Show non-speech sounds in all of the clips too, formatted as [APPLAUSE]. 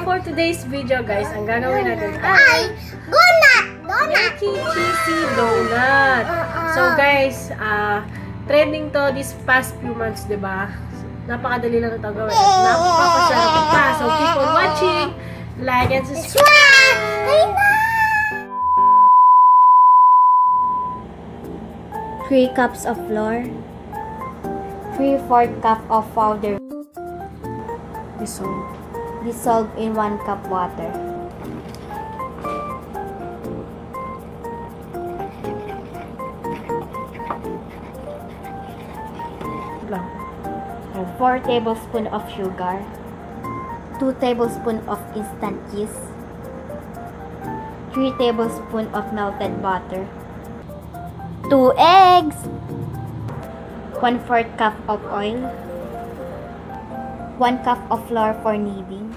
for today's video, guys, ang gagawin natin Ay, donut! Donut! Milky Cheesy Donut. Uh-uh. So, guys, ah trending to this past few months, di ba? Napakadali lang ito gawin. at Napakasarap pa. So, keep on watching. Like and subscribe. 3 cups of flour, 3 4 cup of powder Dissolve. in 1 cup water. lang. And 4 tablespoons of sugar, 2 tablespoons of instant yeast, 3 tablespoons of melted butter, 2 eggs, 1 4 cup of oil, 1 cup of flour for kneading,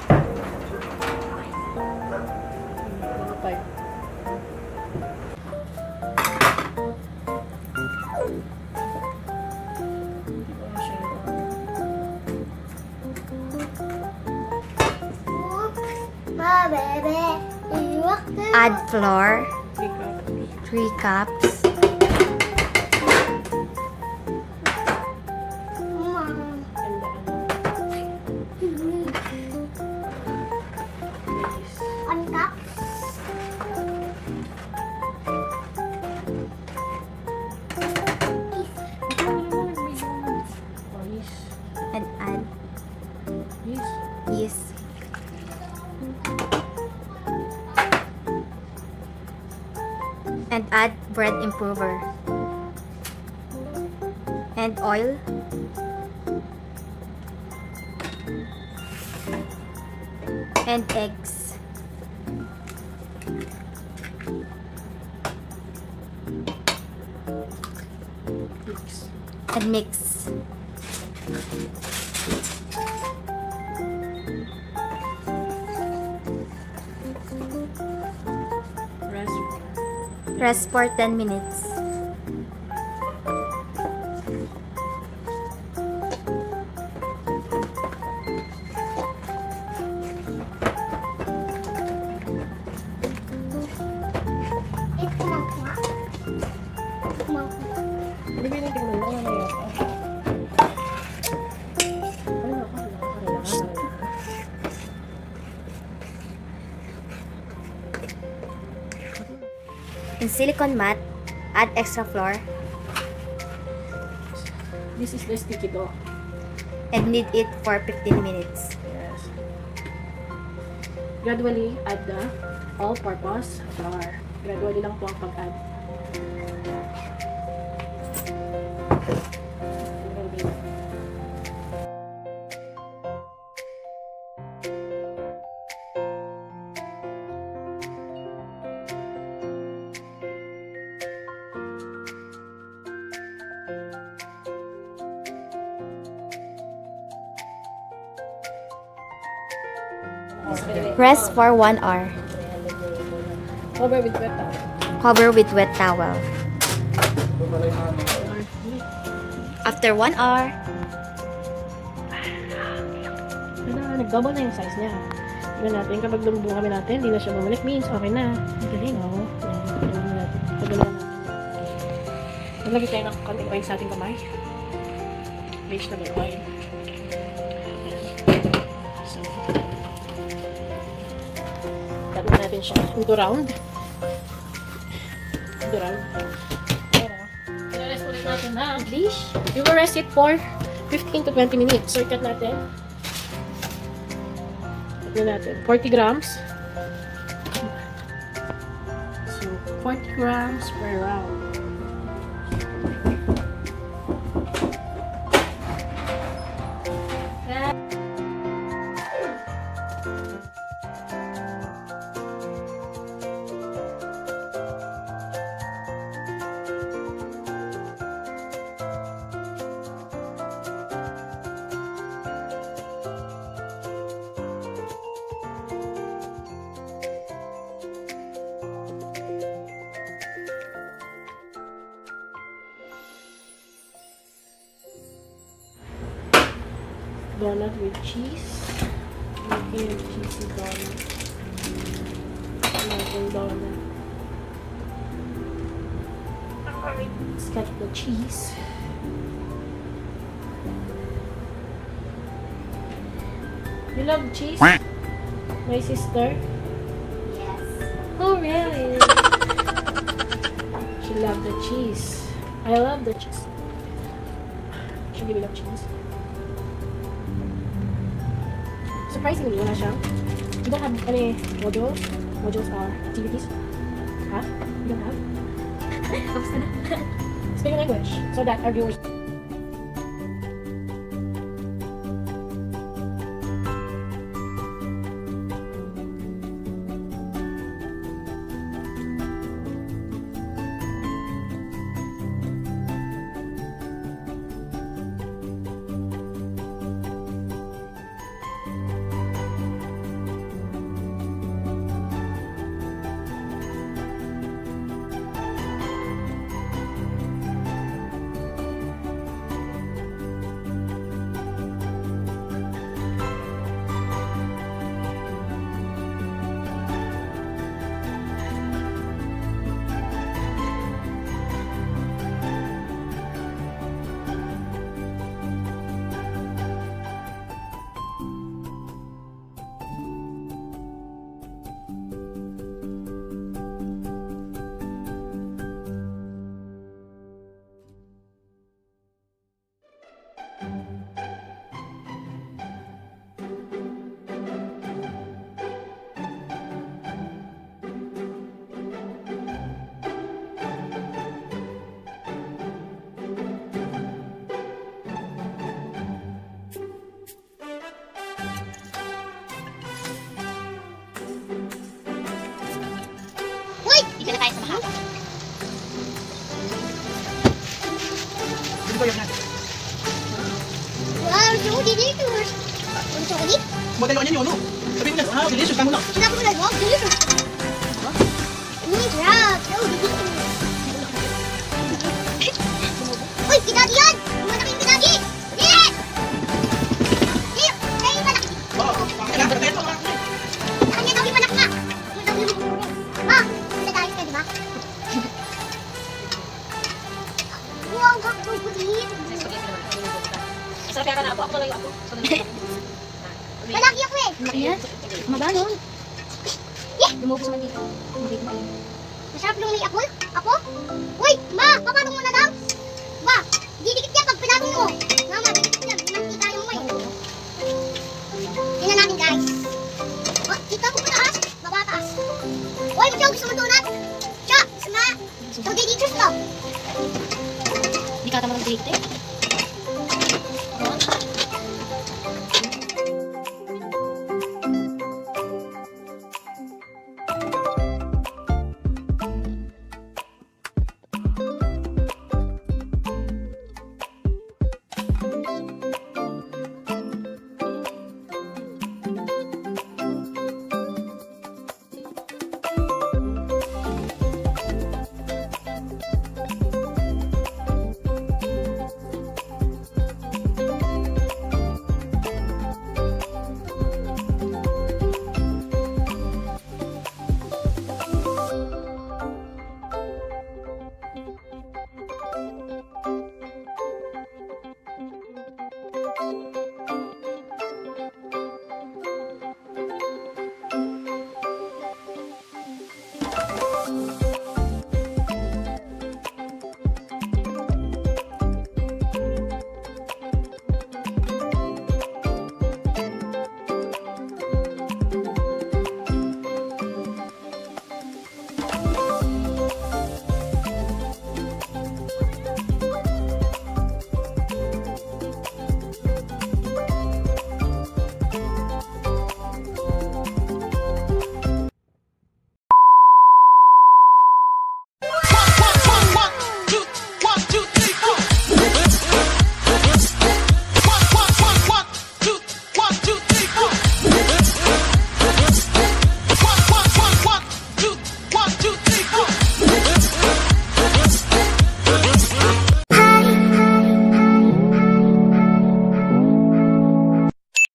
add flour, 3 cups, And add bread improver. And oil. And eggs. Mix. And mix. Rest for 10 minutes. In silicone mat, add extra flour This is the sticky dough. and knead it for 15 minutes. Yes. Gradually, add the all-purpose flour. Gradually lang po ang pag-add. Rest for 1 hour. Cover with wet towel. Cover with wet towel. After 1 hour, Ano, nag-double na yung size niya. Tignan natin, kapag lumubong kami natin, hindi na siya bumalik, means okay na. Ang galing, oh. Yan, tignan natin. Tagal na natin. Maglagay tayo ng konting oil sa ating kamay. Vegetable oil. Natin siya into round. Into round. Dish. We will rest it for 15 to 20 minutes. So, i-cut natin. Na natin. 40 grams. So, 40 grams per round. Donut with cheese. Making a cheesy donut. American donut. Alright, let's get the cheese. You love cheese? My sister? Yes. Oh, really? she loved the cheese. I love the cheese. She really love cheese. Surprisingly, wala siya. You don't have any modules? Modules or activities? Huh? You don't have? [LAUGHS] [LAUGHS] Speak your language so that our viewers Tapi ah, kamu Ini berat, kita dian. Mana pin kita di? Saya mana? Oh, kena Ah, Saya aku lagi aku. Na. Malaki yan. Mabalon. Lumubos man dito. Hindi ko alam. Masarap yung may apple? Ako? Uy, ma, papatong mo na daw. Ma, didikit yan pag pinatong mo. Mama, didikit yan. Mantika yung may. Tingnan natin, guys. Oh, dito ko taas. Baba taas. Uy, Joe, gusto mo donut? Siya, sama. So, delicious to. Hindi ka tama ng date eh.